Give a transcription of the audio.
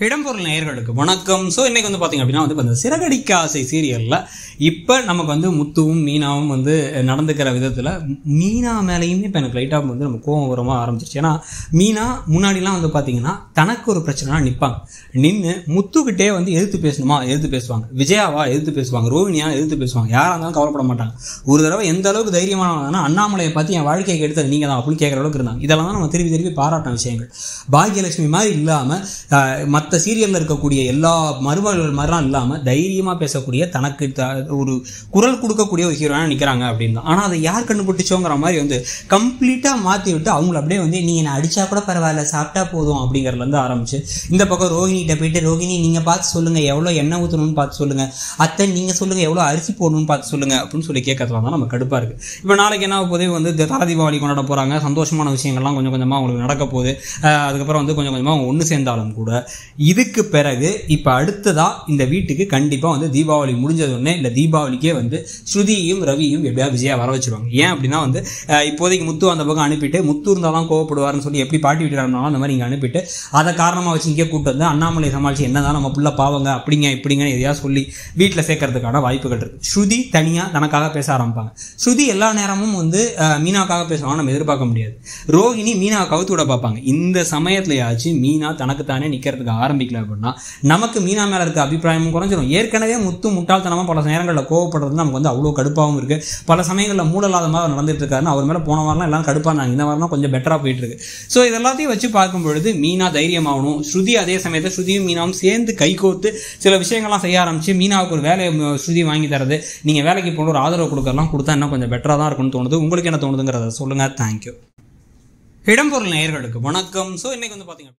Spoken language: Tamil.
இடம்பொருள் நேயர்களுக்கு வணக்கம். ஸோ இன்னைக்கு வந்து பார்த்தீங்க அப்படின்னா வந்து இந்த சிறகடிக்க ஆசை சீரியலில் இப்போ நமக்கு வந்து முத்துவும் மீனாவும் வந்து நடந்துக்கிற விதத்தில் மீனா மேலேயுமே இப்போ எனக்கு லைட்டாக வந்து நம்ம கோவம் வரமாக ஆரம்பிச்சிருச்சு. ஏன்னா மீனா முன்னாடிலாம் வந்து பார்த்தீங்கன்னா தனக்கு ஒரு பிரச்சனைனா நிற்பாங்க நின்று முத்துக்கிட்டே வந்து எதிர்த்து பேசணுமா? எதிர்த்து பேசுவாங்க. விஜயாவா எதிர்த்து பேசுவாங்க? ரோஹினியா எதிர்த்து பேசுவாங்க. யாராக இருந்தாலும் கவலைப்பட மாட்டாங்க. ஒரு தடவை எந்த அளவுக்கு தைரியமானவங்கன்னா அண்ணாமலையை பார்த்து என் வாழ்க்கையை எடுத்தது நீங்கள் தான் அப்படின்னு கேட்குற அளவுக்கு இருந்தாங்க. இதெல்லாம் தான் நம்ம திருப்பி திருப்பி பாராட்டின விஷயங்கள். பாக்யலட்சுமி மாதிரி இல்லாமல் மற்ற சீரியலில் இருக்கக்கூடிய எல்லா மருமகள் மாதிரிலாம் இல்லாமல் தைரியமாக பேசக்கூடிய தனக்கு த- ஒரு குரல் கொடுக்கக்கூடிய ஒரு ஹீரோனாக நிற்கிறாங்க அப்படின்னு தான். ஆனால் அதை யார் கண்டுபிடிச்சோங்கிற மாதிரி வந்து கம்ப்ளீட்டாக மாற்றி விட்டு அவங்கள அப்படியே வந்து நீ என்னை அடிச்சா கூட பரவாயில்ல சாப்பிட்டா போதும் அப்படிங்கிறதுலேருந்து ஆரம்பிச்சு இந்த பக்கம் ரோஹினிகிட்ட போயிட்டு ரோஹினி நீங்கள் பார்த்து சொல்லுங்கள் எவ்வளோ எண்ணெய் ஊற்றணும்னு பார்த்து சொல்லுங்கள் அத்தை நீங்கள் சொல்லுங்கள் எவ்வளோ அரிசி போடணும்னு பார்த்து சொல்லுங்கள் அப்படின்னு சொல்லி கேட்கறதுல தான் நம்ம கடுப்பாக இருக்குது இப்போ நாளைக்கு என்ன போதே போகுது? வந்து தி- தீபாவளி கொண்டாட போகிறாங்க சந்தோஷமான விஷயங்கள்லாம் கொஞ்சம் கொஞ்சமாக அவங்களுக்கு நடக்க போகுது. அதுக்கப்புறம் வந்து கொஞ்சம் கொஞ்சமாக அவங்க ஒன்று சேர்ந்தாலும் கூட இதுக்கு பிறகு இப்போ அடுத்ததா இந்த வீட்டுக்கு கண்டிப்பாக வந்து தீபாவளி முடிஞ்சதுடனே இல்லை தீபாவளிக்கே வந்து ஸ்ருதியும் ரவியும் எப்படியா விஜயா வர வச்சிருவாங்க. ஏன் அப்படின்னா வந்து இப்போதைக்கு முத்து அந்த பக்கம் அனுப்பிட்டு முத்து இருந்தாலும் கோவப்படுவார்னு சொல்லி எப்படி பாட்டி வீட்டுக்காரனாலும் அந்த மாதிரி இங்கே அனுப்பிட்டு அதை காரணமாக வச்சு இங்கே கூப்பிட்டு வந்து அண்ணாமலை சமாளிச்சு என்னதான் நம்ம புள்ள பாவங்க அப்படிங்க இப்படிங்க எதையா சொல்லி வீட்டில் சேர்க்கறதுக்கான வாய்ப்புகள் இருக்கு. ஸ்ருதி தனியாக தனக்காக பேச ஆரம்பிப்பாங்க. ஸ்ருதி எல்லா நேரமும் வந்து மீனாக்காக பேசுவாங்க நம்ம எதிர்பார்க்க முடியாது. ரோஹிணி மீனாவை கவுத்து விட பார்ப்பாங்க. இந்த சமயத்துலயாச்சும் மீனா தனக்குத்தானே நிற்கிறதுக்காக ஆரம்பிக்கல அப்படின்னா நமக்கு மீனா மேலே இருக்க அபிப்பிராயமும் குறைஞ்சிடும் ஏற்கனவே முத்து முட்டாள்தனமாக பல நேரங்களில் கோவப்படுறது நமக்கு வந்து அவ்வளோ கடுப்பாகவும் இருக்கு. பல சமயங்களில் மூடலாத மாதிரி நடந்துட்டு இருக்காருன்னு அவர் மேலே போன வாரம்லாம் எல்லாம் கடுப்பானாங்க இந்த வாரம் கொஞ்சம் பெட்டராக போயிட்டு இருக்கு. ஸோ இது எல்லாத்தையும் வச்சு பார்க்கும் பொழுது மீனா தைரியமாகணும். ஸ்ருதி அதே சமயத்தில் ஸ்ருதியும் மீனாவும் சேர்ந்து கைகோர்த்து சில விஷயங்கள்லாம் செய்ய ஆரம்பிச்சு மீனாவுக்கு ஒரு வேலையை ஸ்ருதி வாங்கி தரது. நீங்கள் வேலைக்கு போன ஒரு ஆதரவு கொடுக்கறலாம் கொடுத்தா இன்னும் கொஞ்சம் பெட்டராக தான் இருக்கும்னு தோணுது. உங்களுக்கு என்ன தோணுதுங்கிறத சொல்லுங்கள் தேங்க்யூ இடம்பொருள் நேயர்களுக்கு வணக்கம். ஸோ இன்னைக்கு வந்து பார்த்தீங்க